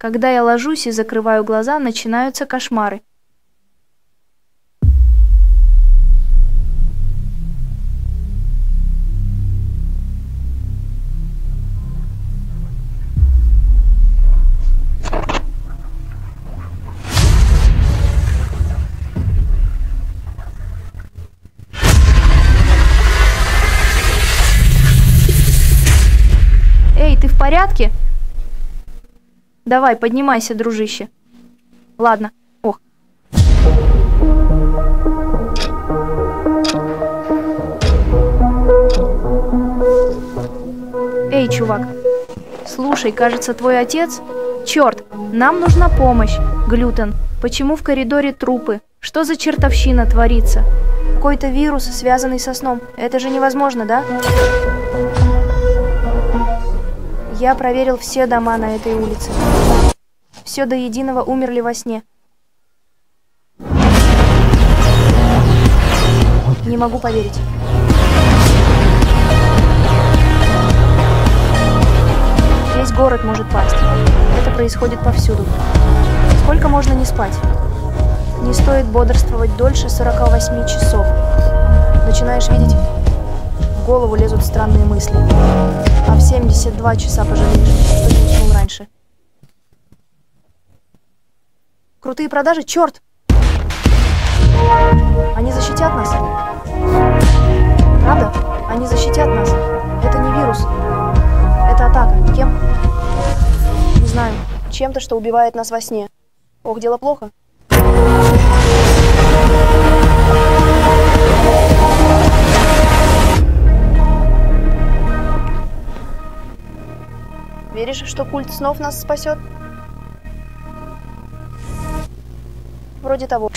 Когда я ложусь и закрываю глаза, начинаются кошмары. В порядке? Давай, поднимайся, дружище. Ладно. Ох. Эй, чувак. Слушай, кажется, твой отец... Черт, нам нужна помощь. Глютен, почему в коридоре трупы? Что за чертовщина творится? Какой-то вирус, связанный со сном. Это же невозможно, да? Я проверил все дома на этой улице. Все до единого умерли во сне. Не могу поверить. Весь город может пасть. Это происходит повсюду. Сколько можно не спать? Не стоит бодрствовать дольше 48 часов. Начинаешь видеть, в голову лезут странные мысли. А в 72 часа пожалеешь, что не уснул раньше. Крутые продажи? Черт! Они защитят нас? Правда? Они защитят нас. Это не вирус. Это атака. Кем? Не знаю. Чем-то, что убивает нас во сне. Ох, дело плохо. Веришь, что культ снов нас спасет? Вроде того.